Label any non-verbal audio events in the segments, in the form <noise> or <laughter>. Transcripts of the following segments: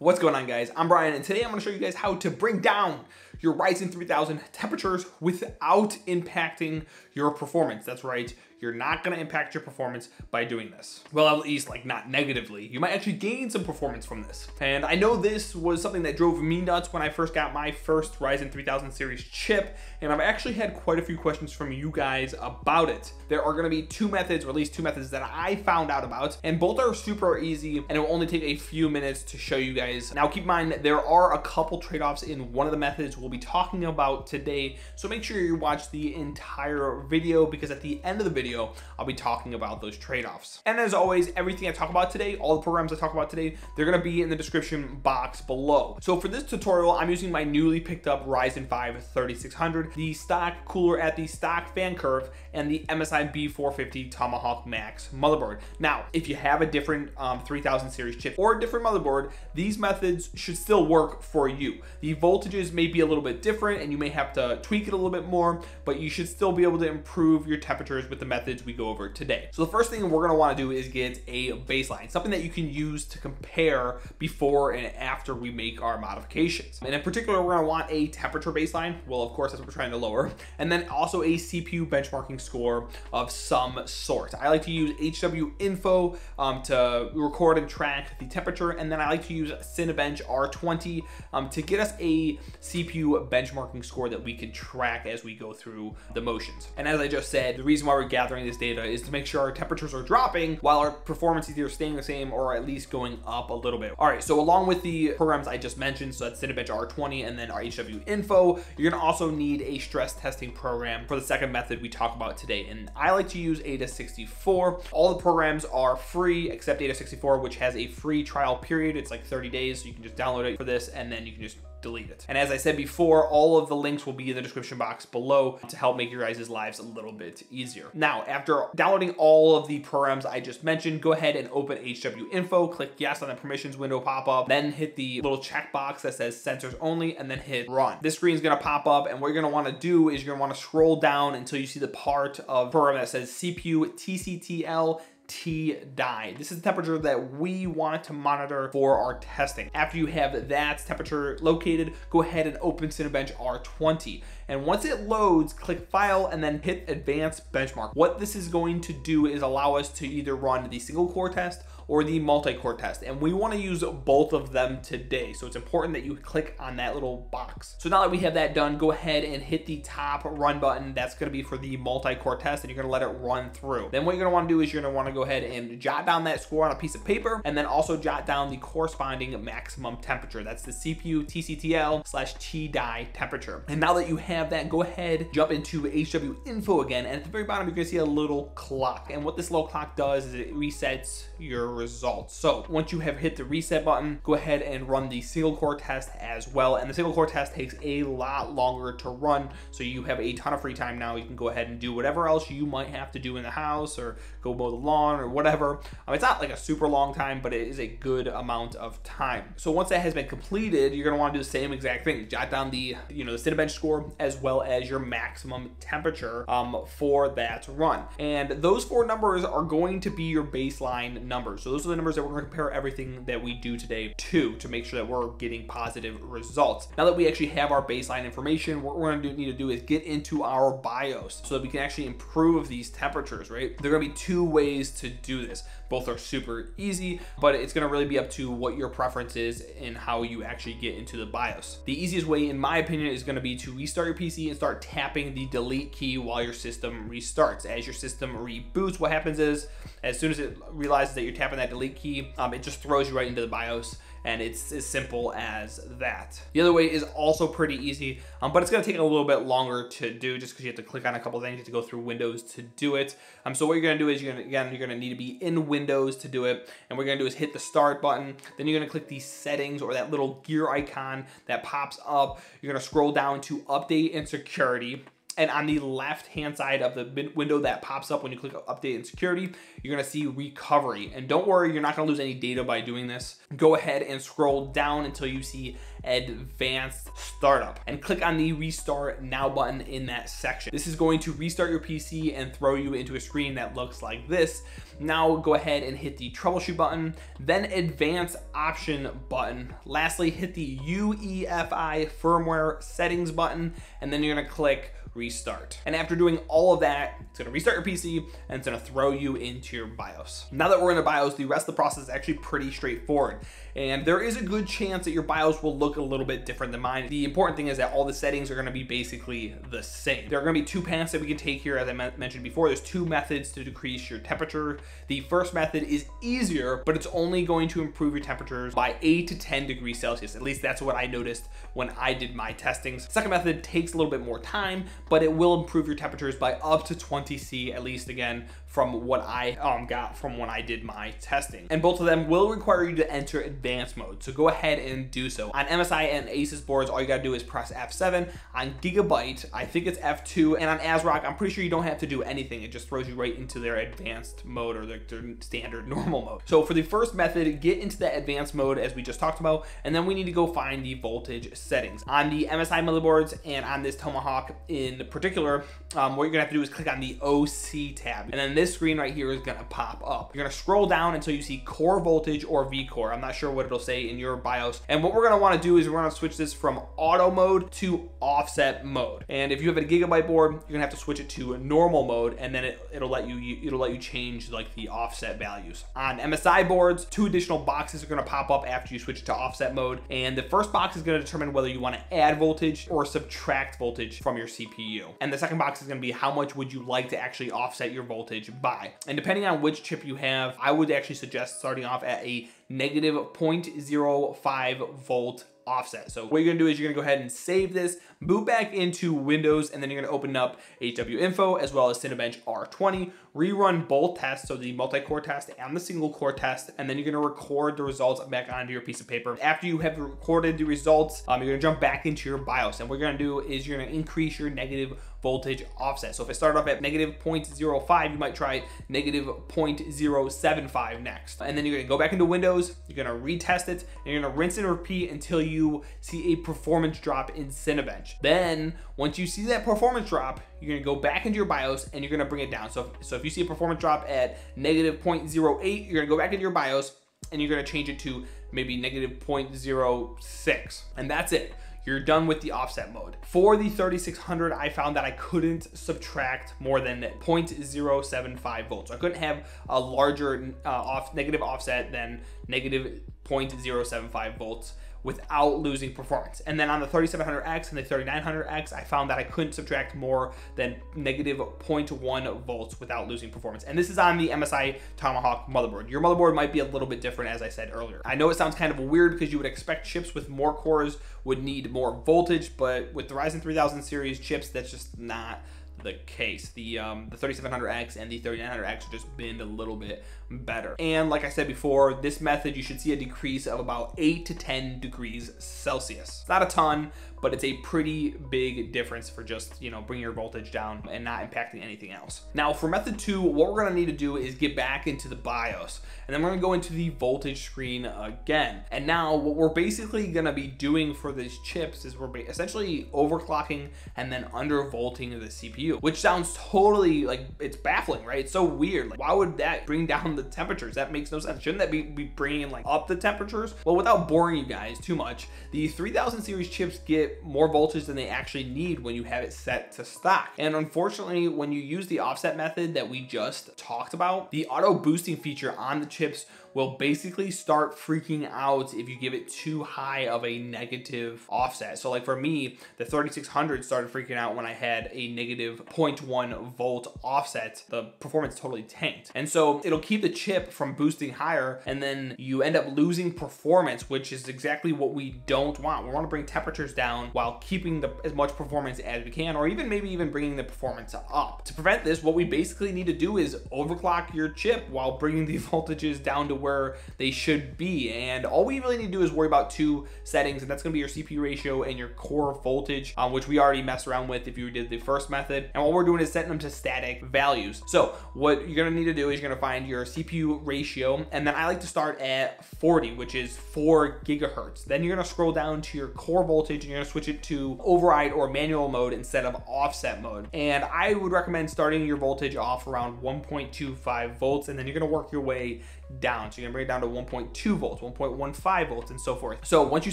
What's going on guys? I'm Brian and today I'm gonna show you guys how to bring down your Ryzen 3000 temperatures without impacting your performance. That's right, you're not gonna impact your performance by doing this. Well, at least like not negatively. You might actually gain some performance from this. And I know this was something that drove me nuts when I first got my first Ryzen 3000 series chip, and I've actually had quite a few questions from you guys about it. There are gonna be two methods, or at least two methods that I found out about, and both are super easy, and it will only take a few minutes to show you guys. Now keep in mind, there are a couple trade-offs in one of the methods we'll be talking about today, so make sure you watch the entire video, because at the end of the video, video, I'll be talking about those trade-offs. And as always, everything I talk about today, all the programs I talk about today, they're gonna be in the description box below. So for this tutorial, I'm using my newly picked up Ryzen 5 3600, the stock cooler at the stock fan curve, and the MSI B450 Tomahawk Max motherboard. Now, if you have a different um, 3000 series chip or a different motherboard, these methods should still work for you. The voltages may be a little bit different and you may have to tweak it a little bit more, but you should still be able to improve your temperatures with the methods we go over today. So the first thing we're gonna wanna do is get a baseline, something that you can use to compare before and after we make our modifications. And in particular, we're gonna want a temperature baseline. Well, of course, that's what we're trying to lower. And then also a CPU benchmarking score of some sort. I like to use HW Info um, to record and track the temperature, and then I like to use Cinebench R20 um, to get us a CPU benchmarking score that we can track as we go through the motions. And as I just said, the reason why we're gathering this data is to make sure our temperatures are dropping while our performance is either staying the same or at least going up a little bit. All right, so along with the programs I just mentioned, so that's Cinebench R20 and then our HW Info, you're gonna also need a stress testing program for the second method we talk about today. And I like to use AIDA64. All the programs are free except AIDA64, which has a free trial period. It's like 30 days, so you can just download it for this and then you can just delete it. And as I said before, all of the links will be in the description box below to help make your guys' lives a little bit easier. Now, after downloading all of the programs I just mentioned, go ahead and open HW Info, click yes on the permissions window pop up, then hit the little checkbox that says sensors only, and then hit run. This screen is gonna pop up, and what you're gonna wanna do is you're gonna wanna scroll down until you see the part of program that says CPU TCTL T die. This is the temperature that we want to monitor for our testing. After you have that temperature located, go ahead and open Cinebench R20. And once it loads, click File and then hit Advanced Benchmark. What this is going to do is allow us to either run the single core test or the multi-core test. And we wanna use both of them today. So it's important that you click on that little box. So now that we have that done, go ahead and hit the top run button. That's gonna be for the multi-core test and you're gonna let it run through. Then what you're gonna wanna do is you're gonna wanna go ahead and jot down that score on a piece of paper and then also jot down the corresponding maximum temperature. That's the CPU TCTL slash T-die temperature. And now that you have that, go ahead, jump into HW info again. And at the very bottom, you're gonna see a little clock. And what this little clock does is it resets your results. So once you have hit the reset button, go ahead and run the single core test as well. And the single core test takes a lot longer to run. So you have a ton of free time now. You can go ahead and do whatever else you might have to do in the house or go mow the lawn or whatever. Um, it's not like a super long time, but it is a good amount of time. So once that has been completed, you're gonna wanna do the same exact thing. Jot down the, you know, the Cinebench score as well as your maximum temperature um, for that run. And those four numbers are going to be your baseline numbers. So those are the numbers that we're gonna compare everything that we do today to, to make sure that we're getting positive results. Now that we actually have our baseline information, what we're gonna do, need to do is get into our BIOS so that we can actually improve these temperatures, right? There are gonna be two ways to do this. Both are super easy, but it's gonna really be up to what your preference is and how you actually get into the BIOS. The easiest way, in my opinion, is gonna be to restart your PC and start tapping the delete key while your system restarts. As your system reboots, what happens is, as soon as it realizes that you're tapping that delete key, um, it just throws you right into the BIOS and it's as simple as that. The other way is also pretty easy, um, but it's gonna take a little bit longer to do just because you have to click on a couple things, you have to go through Windows to do it. Um, so what you're gonna do is you're gonna, again, you're gonna need to be in Windows to do it, and what you're gonna do is hit the start button, then you're gonna click the settings or that little gear icon that pops up. You're gonna scroll down to update and security, and on the left hand side of the window that pops up when you click update and security, you're gonna see recovery. And don't worry, you're not gonna lose any data by doing this. Go ahead and scroll down until you see advanced startup and click on the restart now button in that section. This is going to restart your PC and throw you into a screen that looks like this. Now go ahead and hit the troubleshoot button, then advanced option button. Lastly, hit the UEFI firmware settings button, and then you're gonna click restart. And after doing all of that, it's gonna restart your PC and it's gonna throw you into your BIOS. Now that we're in the BIOS, the rest of the process is actually pretty straightforward. And there is a good chance that your BIOS will look a little bit different than mine. The important thing is that all the settings are gonna be basically the same. There are gonna be two paths that we can take here, as I mentioned before. There's two methods to decrease your temperature. The first method is easier, but it's only going to improve your temperatures by 8 to 10 degrees Celsius. At least that's what I noticed when I did my testings. Second method takes a little bit more time, but it will improve your temperatures by up to 20 C, at least again, from what I um, got from when I did my testing. And both of them will require you to enter advanced mode. So go ahead and do so. On MSI and Asus boards, all you gotta do is press F7. On Gigabyte, I think it's F2. And on ASRock, I'm pretty sure you don't have to do anything. It just throws you right into their advanced mode or their, their standard <laughs> normal mode. So for the first method, get into that advanced mode as we just talked about, and then we need to go find the voltage settings. On the MSI motherboards and on this Tomahawk in particular, um, what you're gonna have to do is click on the OC tab. And then this screen right here is gonna pop up. You're gonna scroll down until you see core voltage or VCore. I'm not sure what it'll say in your BIOS. And what we're gonna wanna do is we're gonna switch this from auto mode to offset mode. And if you have a gigabyte board, you're gonna have to switch it to normal mode and then it, it'll let you it'll let you change like the offset values. On MSI boards, two additional boxes are gonna pop up after you switch to offset mode. And the first box is gonna determine whether you wanna add voltage or subtract voltage from your CPU. And the second box is gonna be how much would you like to actually offset your voltage by. And depending on which chip you have, I would actually suggest starting off at a negative 0.05 volt offset. So what you're gonna do is you're gonna go ahead and save this, boot back into Windows, and then you're gonna open up HW Info as well as Cinebench R20, rerun both tests, so the multi-core test and the single core test, and then you're gonna record the results back onto your piece of paper. After you have recorded the results, um, you're gonna jump back into your BIOS, and what you're gonna do is you're gonna increase your negative voltage offset. So if I start off at negative 0.05, you might try negative 0.075 next. And then you're gonna go back into Windows, you're gonna retest it, and you're gonna rinse and repeat until you see a performance drop in Cinebench. Then, once you see that performance drop, you're gonna go back into your BIOS and you're gonna bring it down. So, so if you see a performance drop at negative 0.08, you're gonna go back into your BIOS and you're gonna change it to maybe negative 0.06. And that's it you're done with the offset mode. For the 3600, I found that I couldn't subtract more than 0.075 volts. I couldn't have a larger uh, off negative offset than negative 0.075 volts without losing performance. And then on the 3700X and the 3900X, I found that I couldn't subtract more than negative 0.1 volts without losing performance. And this is on the MSI Tomahawk motherboard. Your motherboard might be a little bit different, as I said earlier. I know it sounds kind of weird because you would expect chips with more cores would need more voltage, but with the Ryzen 3000 series chips, that's just not the case. The um, the 3700X and the 3900X just bend a little bit better. And like I said before, this method you should see a decrease of about 8 to 10 degrees Celsius. Not a ton, but it's a pretty big difference for just, you know, bringing your voltage down and not impacting anything else. Now for method two, what we're gonna need to do is get back into the BIOS and then we're gonna go into the voltage screen again. And now what we're basically gonna be doing for these chips is we're essentially overclocking and then undervolting the CPU, which sounds totally like it's baffling, right? It's so weird. Like why would that bring down the temperatures? That makes no sense. Shouldn't that be, be bringing like up the temperatures? Well, without boring you guys too much, the 3000 series chips get more voltage than they actually need when you have it set to stock. And unfortunately, when you use the offset method that we just talked about, the auto boosting feature on the chips will basically start freaking out if you give it too high of a negative offset. So like for me, the 3600 started freaking out when I had a negative 0.1 volt offset. The performance totally tanked. And so it'll keep the chip from boosting higher and then you end up losing performance, which is exactly what we don't want. We want to bring temperatures down while keeping the, as much performance as we can, or even maybe even bringing the performance up. To prevent this, what we basically need to do is overclock your chip while bringing the <laughs> voltages down to where they should be. And all we really need to do is worry about two settings, and that's gonna be your CPU ratio and your core voltage, um, which we already messed around with if you did the first method. And what we're doing is setting them to static values. So what you're gonna need to do is you're gonna find your CPU ratio, and then I like to start at 40, which is four gigahertz. Then you're gonna scroll down to your core voltage and you're gonna switch it to override or manual mode instead of offset mode. And I would recommend starting your voltage off around 1.25 volts, and then you're gonna work your way down. So you're gonna bring it down to 1.2 volts, 1.15 volts, and so forth. So once you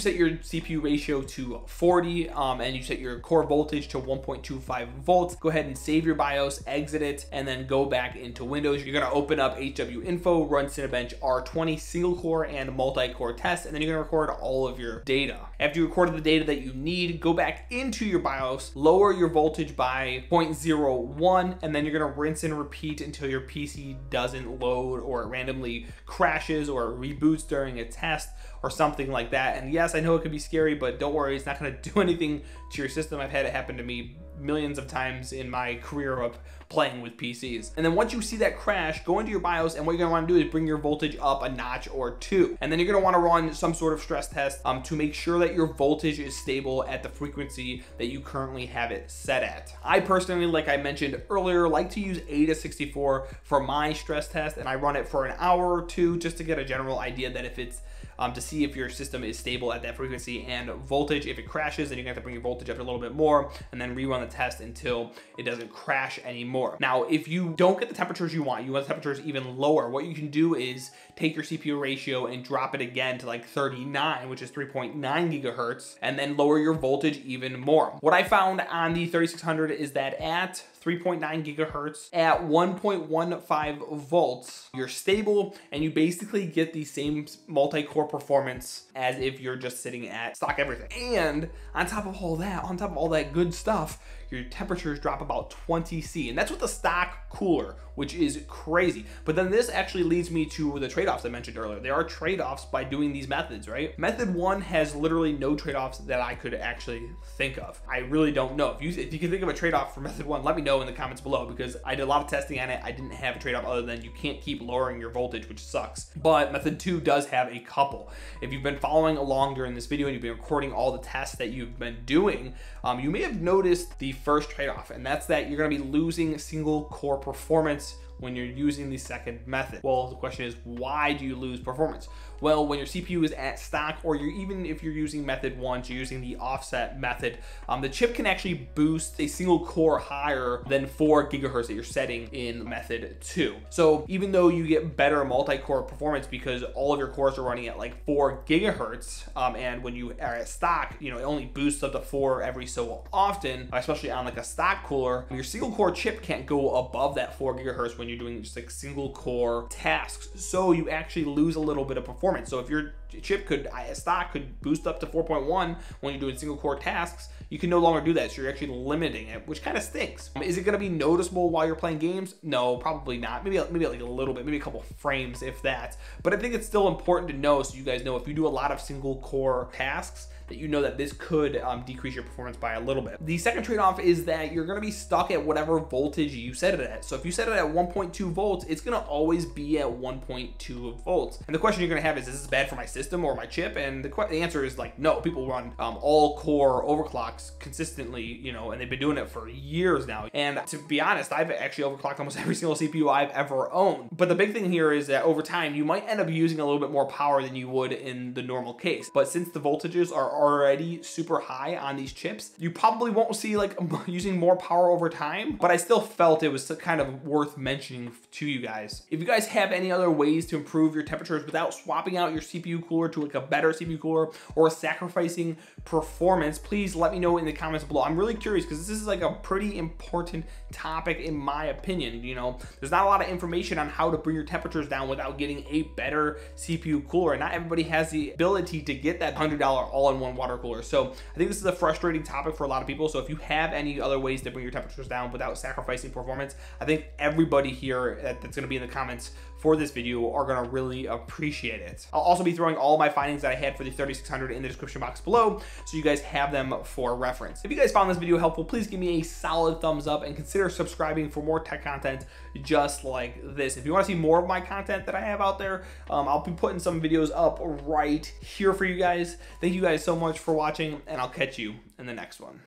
set your CPU ratio to 40 um, and you set your core voltage to 1.25 volts, go ahead and save your BIOS, exit it, and then go back into Windows. You're gonna open up HW Info, run Cinebench R20 single core and multi-core tests, and then you're gonna record all of your data. After you recorded the data that you need, go back into your BIOS, lower your voltage by 0.01, and then you're gonna rinse and repeat until your PC doesn't load or it crashes or reboots during a test or something like that. And yes, I know it could be scary, but don't worry, it's not gonna <laughs> do anything to your system. I've had it happen to me millions of times in my career of playing with PCs. And then once you see that crash, go into your BIOS and what you're gonna wanna do is bring your voltage up a notch or two. And then you're gonna wanna run some sort of stress test um, to make sure that your voltage is stable at the frequency that you currently have it set at. I personally, like I mentioned earlier, like to use AIDA64 for my stress test and I run it for an hour or two just to get a general idea that if it's um, to see if your system is stable at that frequency and voltage. If it crashes, then you're gonna have to bring your voltage up a little bit more and then rerun the test until it doesn't crash anymore. Now, if you don't get the temperatures you want, you want the temperatures even lower, what you can do is take your CPU ratio and drop it again to like 39, which is 3.9 gigahertz, and then lower your voltage even more. What I found on the 3600 is that at 3.9 gigahertz at 1.15 volts, you're stable and you basically get the same multi-core performance as if you're just sitting at stock everything. And on top of all that, on top of all that good stuff, your temperatures drop about 20 C. And that's with the stock cooler, which is crazy. But then this actually leads me to the trade-offs I mentioned earlier. There are trade-offs by doing these methods, right? Method one has literally no trade-offs that I could actually think of. I really don't know. If you if you can think of a trade-off for method one, let me know in the comments below because I did a lot of testing on it. I didn't have a trade-off other than you can't keep lowering your voltage, which sucks. But method two does have a couple. If you've been following along during this video and you've been recording all the tests that you've been doing, um, you may have noticed the first trade-off, and that's that you're gonna be losing single core performance when you're using the second method. Well, the question is, why do you lose performance? Well, when your CPU is at stock, or you're even if you're using method one, you're using the offset method, um, the chip can actually boost a single core higher than four gigahertz that you're setting in method two. So even though you get better multi-core performance because all of your cores are running at like four gigahertz, um, and when you are at stock, you know, it only boosts up to four every so often, especially on like a stock cooler, your single core chip can't go above that four gigahertz when you're doing just like single core tasks. So you actually lose a little bit of performance performance. So if your chip could, stock could boost up to 4.1 when you're doing single core tasks, you can no longer do that. So you're actually limiting it, which kind of stinks. Um, is it going to be noticeable while you're playing games? No, probably not. Maybe maybe like a little bit, maybe a couple frames if that. But I think it's still important to know so you guys know if you do a lot of single core tasks, that you know that this could um, decrease your performance by a little bit. The second trade-off is that you're gonna be stuck at whatever voltage you set it at. So if you set it at 1.2 volts, it's gonna always be at 1.2 volts. And the question you're gonna have is, is this bad for my system or my chip? And the, the answer is like, no, people run um, all core overclocks consistently, you know, and they've been doing it for years now. And to be honest, I've actually overclocked almost <laughs> every single CPU I've ever owned. But the big thing here is that over time, you might end up using a little bit more power than you would in the normal case. But since the voltages are already super high on these chips, you probably won't see like <laughs> using more power over time, but I still felt it was kind of worth mentioning to you guys. If you guys have any other ways to improve your temperatures without swapping out your CPU cooler to like a better CPU cooler or sacrificing performance, please let me know in the comments below. I'm really curious because this is like a pretty important topic in my opinion. You know, there's not a lot of information on how to bring your temperatures down without getting a better CPU cooler. And not everybody has the ability to get that $100 all-in-one water cooler. So I think this is a frustrating topic for a lot of people. So if you have any other ways to bring your temperatures down without sacrificing performance, I think everybody here that's going to be in the comments for this video are gonna really appreciate it. I'll also be throwing all my findings that I had for the 3600 in the description box below so you guys have them for reference. If you guys found this video helpful, please give me a solid thumbs up and consider subscribing for more tech content just like this. If you wanna see more of my content that I have out there, um, I'll be putting some videos up right here for you guys. Thank you guys so much for watching and I'll catch you in the next one.